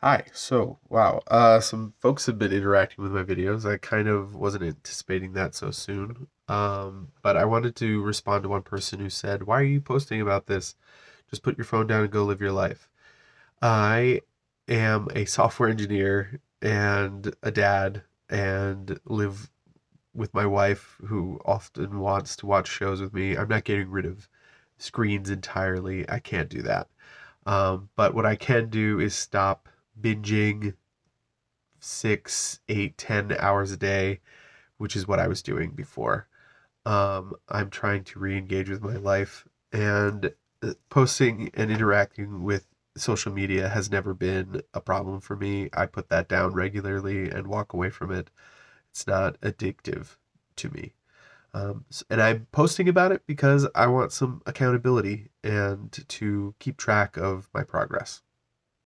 Hi. So, wow. Uh, some folks have been interacting with my videos. I kind of wasn't anticipating that so soon. Um, but I wanted to respond to one person who said, "Why are you posting about this? Just put your phone down and go live your life." I am a software engineer and a dad and live with my wife who often wants to watch shows with me. I'm not getting rid of screens entirely. I can't do that. Um, but what I can do is stop binging six, eight, ten hours a day, which is what I was doing before. Um, I'm trying to re-engage with my life, and uh, posting and interacting with social media has never been a problem for me. I put that down regularly and walk away from it. It's not addictive to me. Um, and I'm posting about it because I want some accountability and to keep track of my progress.